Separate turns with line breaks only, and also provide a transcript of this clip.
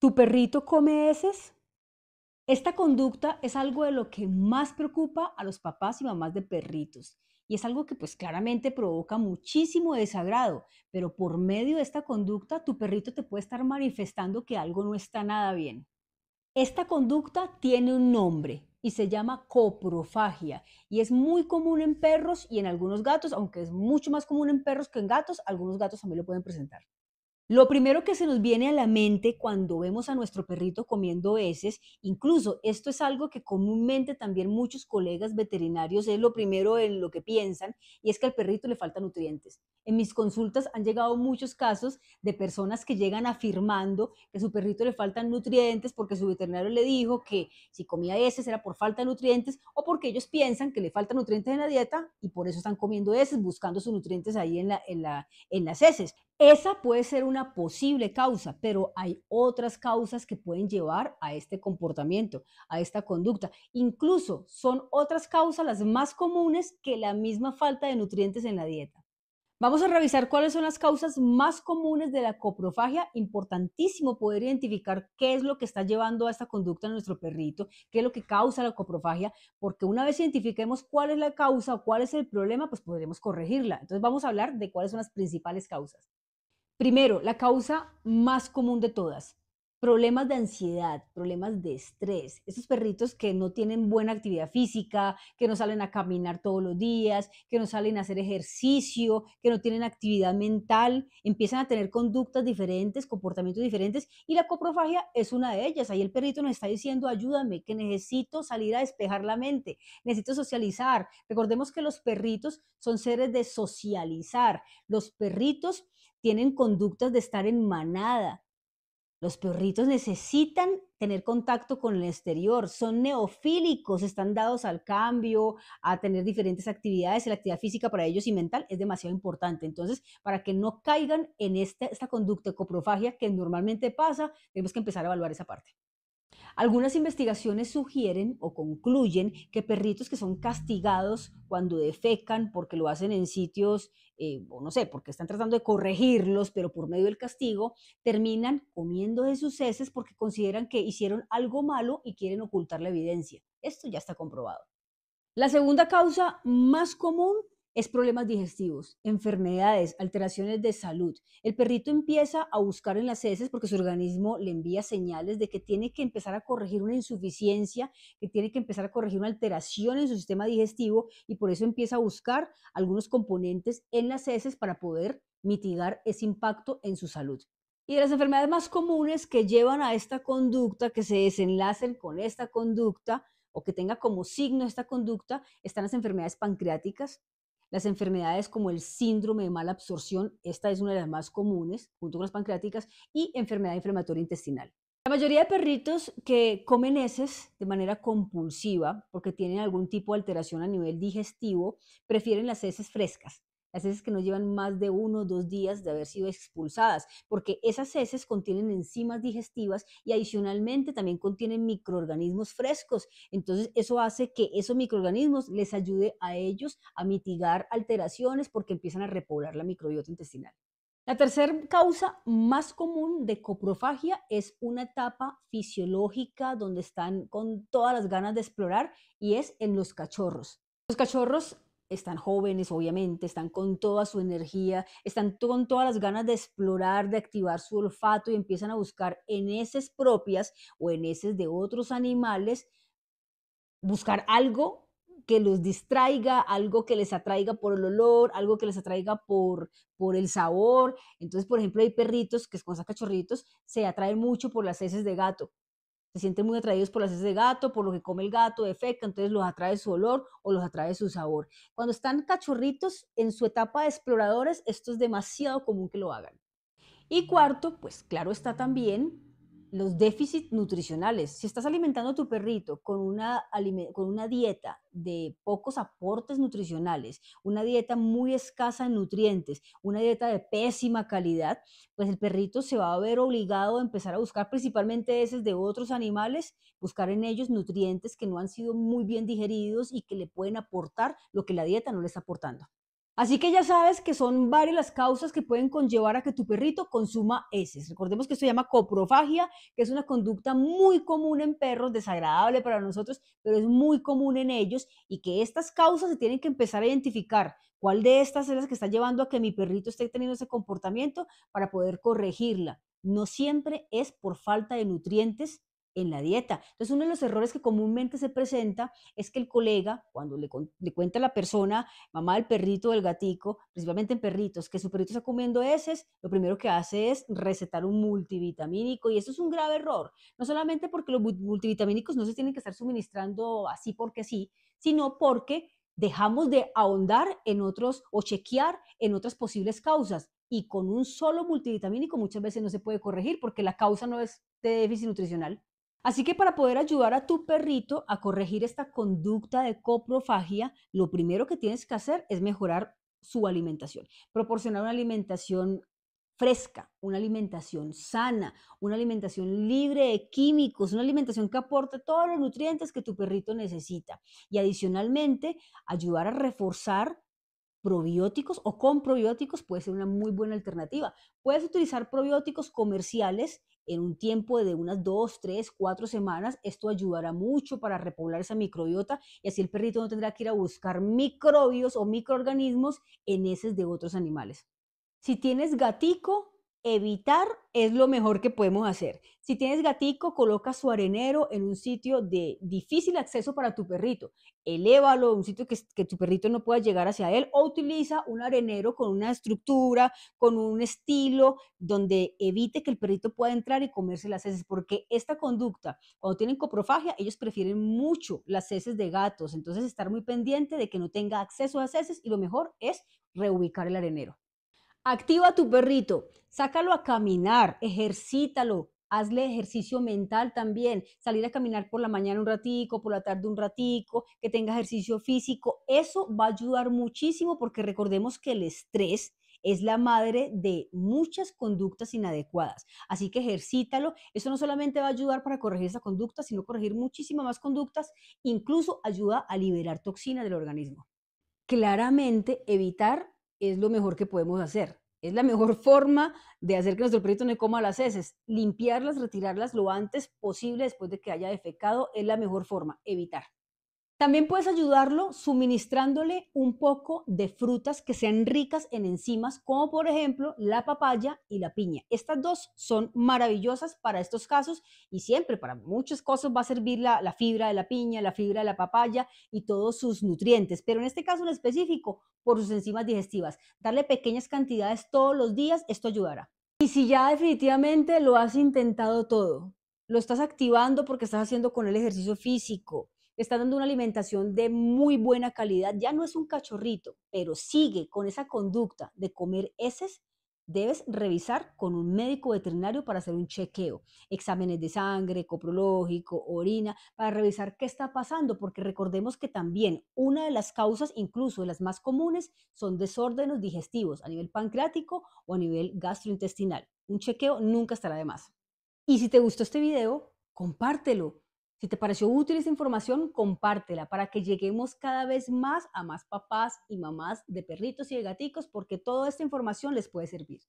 ¿Tu perrito come heces? Esta conducta es algo de lo que más preocupa a los papás y mamás de perritos. Y es algo que pues claramente provoca muchísimo desagrado, pero por medio de esta conducta tu perrito te puede estar manifestando que algo no está nada bien. Esta conducta tiene un nombre y se llama coprofagia y es muy común en perros y en algunos gatos, aunque es mucho más común en perros que en gatos, algunos gatos también lo pueden presentar. Lo primero que se nos viene a la mente cuando vemos a nuestro perrito comiendo heces, incluso esto es algo que comúnmente también muchos colegas veterinarios es lo primero en lo que piensan, y es que al perrito le faltan nutrientes. En mis consultas han llegado muchos casos de personas que llegan afirmando que a su perrito le faltan nutrientes porque su veterinario le dijo que si comía heces era por falta de nutrientes o porque ellos piensan que le faltan nutrientes en la dieta y por eso están comiendo heces, buscando sus nutrientes ahí en, la, en, la, en las heces. Esa puede ser una posible causa, pero hay otras causas que pueden llevar a este comportamiento, a esta conducta. Incluso son otras causas las más comunes que la misma falta de nutrientes en la dieta. Vamos a revisar cuáles son las causas más comunes de la coprofagia. Importantísimo poder identificar qué es lo que está llevando a esta conducta en nuestro perrito, qué es lo que causa la coprofagia, porque una vez identifiquemos cuál es la causa o cuál es el problema, pues podremos corregirla. Entonces vamos a hablar de cuáles son las principales causas. Primero, la causa más común de todas, problemas de ansiedad, problemas de estrés. Esos perritos que no tienen buena actividad física, que no salen a caminar todos los días, que no salen a hacer ejercicio, que no tienen actividad mental, empiezan a tener conductas diferentes, comportamientos diferentes y la coprofagia es una de ellas. Ahí el perrito nos está diciendo, ayúdame, que necesito salir a despejar la mente, necesito socializar. Recordemos que los perritos son seres de socializar. Los perritos tienen conductas de estar en manada. Los perritos necesitan tener contacto con el exterior, son neofílicos, están dados al cambio, a tener diferentes actividades. La actividad física para ellos y mental es demasiado importante. Entonces, para que no caigan en esta, conducta coprofagia que normalmente pasa, tenemos que empezar a evaluar esa parte. Algunas investigaciones sugieren o concluyen que perritos que son castigados cuando defecan porque lo hacen en sitios, eh, o no sé, porque están tratando de corregirlos, pero por medio del castigo, terminan comiendo de sus heces porque consideran que hicieron algo malo y quieren ocultar la evidencia. Esto ya está comprobado. La segunda causa más común es problemas digestivos, enfermedades, alteraciones de salud. El perrito empieza a buscar en las heces porque su organismo le envía señales de que tiene que empezar a corregir una insuficiencia, que tiene que empezar a corregir una alteración en su sistema digestivo y por eso empieza a buscar algunos componentes en las heces para poder mitigar ese impacto en su salud. Y de las enfermedades más comunes que llevan a esta conducta, que se desenlacen con esta conducta o que tenga como signo esta conducta, están las enfermedades pancreáticas, las enfermedades como el síndrome de mala absorción, esta es una de las más comunes, junto con las pancreáticas, y enfermedad inflamatoria intestinal. La mayoría de perritos que comen heces de manera compulsiva, porque tienen algún tipo de alteración a nivel digestivo, prefieren las heces frescas las heces que no llevan más de uno o dos días de haber sido expulsadas, porque esas heces contienen enzimas digestivas y adicionalmente también contienen microorganismos frescos. Entonces, eso hace que esos microorganismos les ayude a ellos a mitigar alteraciones porque empiezan a repoblar la microbiota intestinal. La tercera causa más común de coprofagia es una etapa fisiológica donde están con todas las ganas de explorar y es en los cachorros. Los cachorros están jóvenes, obviamente, están con toda su energía, están con todas las ganas de explorar, de activar su olfato y empiezan a buscar en heces propias o en heces de otros animales, buscar algo que los distraiga, algo que les atraiga por el olor, algo que les atraiga por, por el sabor. Entonces, por ejemplo, hay perritos que con cachorritos se atraen mucho por las heces de gato se sienten muy atraídos por las heces de gato, por lo que come el gato, de feca, entonces los atrae su olor o los atrae su sabor. Cuando están cachorritos en su etapa de exploradores, esto es demasiado común que lo hagan. Y cuarto, pues claro está también los déficits nutricionales. Si estás alimentando a tu perrito con una, con una dieta de pocos aportes nutricionales, una dieta muy escasa en nutrientes, una dieta de pésima calidad, pues el perrito se va a ver obligado a empezar a buscar principalmente heces de otros animales, buscar en ellos nutrientes que no han sido muy bien digeridos y que le pueden aportar lo que la dieta no le está aportando. Así que ya sabes que son varias las causas que pueden conllevar a que tu perrito consuma heces. Recordemos que esto se llama coprofagia, que es una conducta muy común en perros, desagradable para nosotros, pero es muy común en ellos y que estas causas se tienen que empezar a identificar. ¿Cuál de estas es las que está llevando a que mi perrito esté teniendo ese comportamiento para poder corregirla? No siempre es por falta de nutrientes en la dieta. Entonces, uno de los errores que comúnmente se presenta es que el colega, cuando le, cuenta a la persona, mamá del perrito, del gatico, principalmente en perritos, que su perrito está comiendo heces, lo primero que hace es recetar un multivitamínico y eso es un grave error. No solamente porque los multivitamínicos no se tienen que estar suministrando así porque sí, sino porque dejamos de ahondar en otros o chequear en otras posibles causas. Y con un solo multivitamínico muchas veces no se puede corregir porque la causa no es de déficit nutricional, Así que para poder ayudar a tu perrito a corregir esta conducta de coprofagia, lo primero que tienes que hacer es mejorar su alimentación, proporcionar una alimentación fresca, una alimentación sana, una alimentación libre de químicos, una alimentación que aporte todos los nutrientes que tu perrito necesita. Y adicionalmente, ayudar a reforzar probióticos o con probióticos puede ser una muy buena alternativa. Puedes utilizar probióticos comerciales en un tiempo de unas dos, tres, cuatro semanas. Esto ayudará mucho para repoblar esa microbiota y así el perrito no tendrá que ir a buscar microbios o microorganismos en heces de otros animales. Si tienes gatico, evitar es lo mejor que podemos hacer. Si tienes gatico, coloca su arenero en un sitio de difícil acceso para tu perrito. Elévalo, un sitio que, que, tu perrito no pueda llegar hacia él o utiliza un arenero con una estructura, con un estilo donde evite que el perrito pueda entrar y comerse las heces, porque esta conducta, cuando tienen coprofagia, ellos prefieren mucho las heces de gatos, entonces estar muy pendiente de que no tenga acceso a las heces y lo mejor es reubicar el arenero. Activa a tu perrito, sácalo a caminar, ejercítalo, hazle ejercicio mental también, salir a caminar por la mañana un ratico, por la tarde un ratico, que tenga ejercicio físico, eso va a ayudar muchísimo porque recordemos que el estrés es la madre de muchas conductas inadecuadas. Así que ejercítalo, eso no solamente va a ayudar para corregir esa conducta, sino corregir muchísimas más conductas, incluso ayuda a liberar toxinas del organismo. Claramente evitar es lo mejor que podemos hacer. Es la mejor forma de hacer que nuestro perrito no coma las heces. Limpiarlas, retirarlas lo antes posible después de que haya defecado es la mejor forma, evitar. También puedes ayudarlo suministrándole un poco de frutas que sean ricas en enzimas, como por ejemplo la papaya y la piña. Estas dos son maravillosas para estos casos y siempre para muchas cosas va a servir la, la fibra de la piña, la fibra de la papaya y todos sus nutrientes, pero en este caso en específico por sus enzimas digestivas. Darle pequeñas cantidades todos los días, esto ayudará. Y si ya definitivamente lo has intentado todo, lo estás activando porque estás haciendo con el ejercicio físico, está dando una alimentación de muy buena calidad, ya no es un cachorrito, pero sigue con esa conducta de comer heces, debes revisar con un médico veterinario para hacer un chequeo, exámenes de sangre, coprológico, orina, para revisar qué está pasando, porque recordemos que también una de las causas, incluso de las más comunes, son desórdenes digestivos a nivel pancreático o a nivel gastrointestinal. Un chequeo nunca estará de más. Y si te gustó este video, compártelo si te pareció útil esta información, compártela para que lleguemos cada vez más a más papás y mamás de perritos y de gaticos porque toda esta información les puede servir.